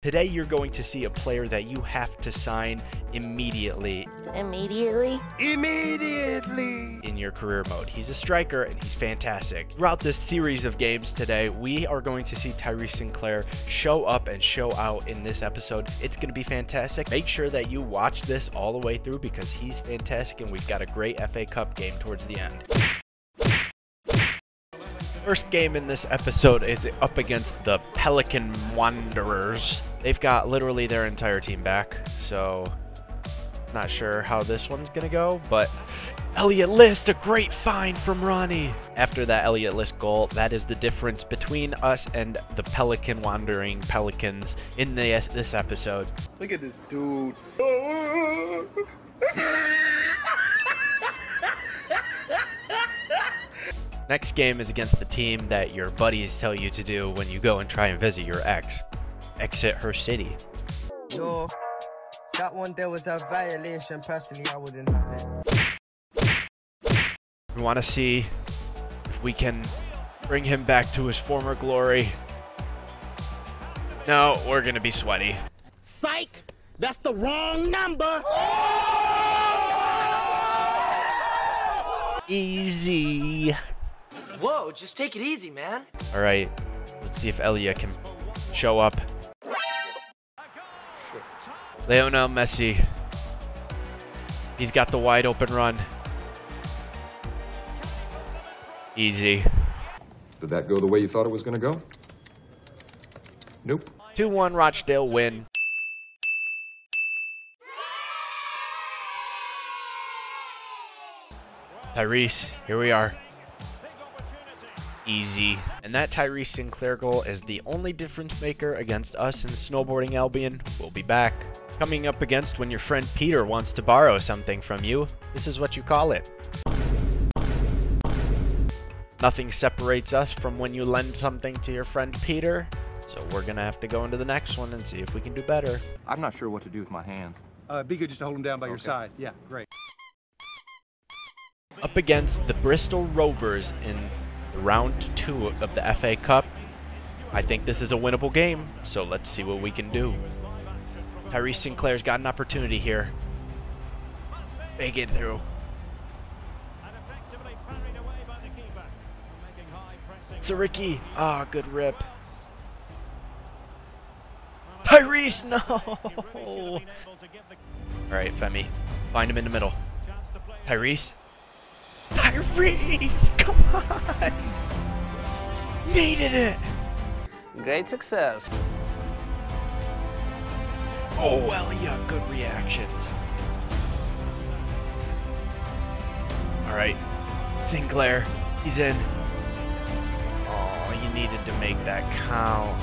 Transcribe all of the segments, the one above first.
Today, you're going to see a player that you have to sign immediately Immediately? Immediately! in your career mode. He's a striker and he's fantastic. Throughout this series of games today, we are going to see Tyreese Sinclair show up and show out in this episode. It's going to be fantastic. Make sure that you watch this all the way through because he's fantastic and we've got a great FA Cup game towards the end. First game in this episode is up against the Pelican Wanderers. They've got literally their entire team back, so not sure how this one's gonna go, but Elliott List, a great find from Ronnie. After that Elliott List goal, that is the difference between us and the Pelican Wandering Pelicans in the, this episode. Look at this dude. Next game is against the team that your buddies tell you to do when you go and try and visit your ex. Exit her city. No, that one there was a violation. Personally, I wouldn't have it. We want to see if we can bring him back to his former glory. No, we're going to be sweaty. Psych! That's the wrong number! Easy. Whoa, just take it easy, man. All right, let's see if Elia can show up. Lionel Messi. He's got the wide open run. Easy. Did that go the way you thought it was going to go? Nope. 2 1 Rochdale win. Tyreese, here we are. Easy. And that Tyreese Sinclair goal is the only difference maker against us in Snowboarding Albion. We'll be back. Coming up against when your friend Peter wants to borrow something from you, this is what you call it. Nothing separates us from when you lend something to your friend Peter, so we're gonna have to go into the next one and see if we can do better. I'm not sure what to do with my hands. Uh, be good just to hold him down by your side. Yeah, great. Up against the Bristol Rovers in round two of the FA Cup. I think this is a winnable game, so let's see what we can do. Tyreese Sinclair's got an opportunity here. Make it through. Sariki. Ah, good rip. Tyreese, no! Alright, Femi. Find him in the middle. Tyreese. Tyreese! Come on! Needed it! Great success. Oh, well, yeah, good reactions. Alright. Sinclair. He's in. Oh, you needed to make that count.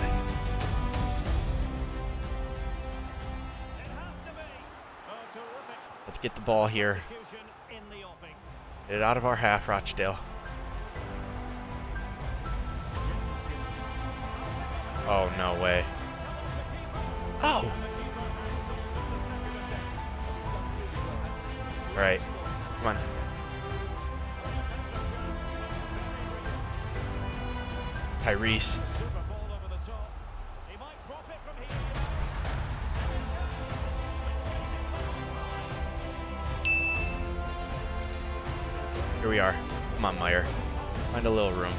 Let's get the ball here. Get it out of our half, Rochdale. Oh, no way. Oh! Alright. Come on. Tyreese. Here we are. Come on, Meyer. Find a little room.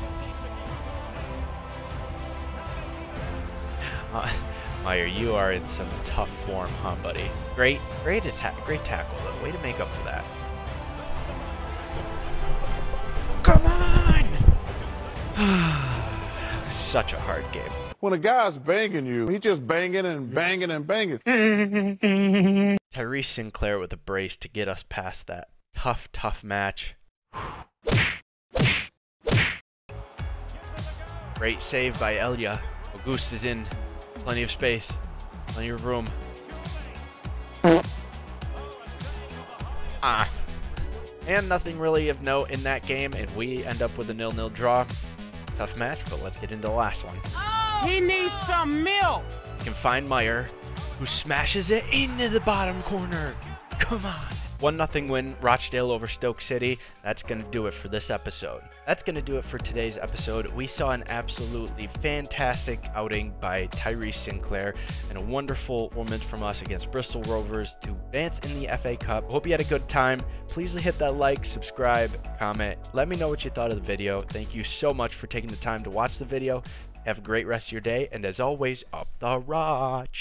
Uh, Meyer, you are in some tough form, huh, buddy? Great, great attack, great tackle, though. Way to make up for that. Come on! Such a hard game. When a guy's banging you, he's just banging and banging and banging. Tyreese Sinclair with a brace to get us past that tough, tough match. Great save by Elia. August is in. Plenty of space. Plenty of room. Ah. And nothing really of note in that game, and we end up with a nil-nil draw. Tough match, but let's get into the last one. He needs some milk! You can find Meyer, who smashes it into the bottom corner. Come on. One nothing win, Rochdale over Stoke City. That's going to do it for this episode. That's going to do it for today's episode. We saw an absolutely fantastic outing by Tyreese Sinclair and a wonderful performance from us against Bristol Rovers to advance in the FA Cup. Hope you had a good time. Please hit that like, subscribe, comment. Let me know what you thought of the video. Thank you so much for taking the time to watch the video. Have a great rest of your day, and as always, up the Roch.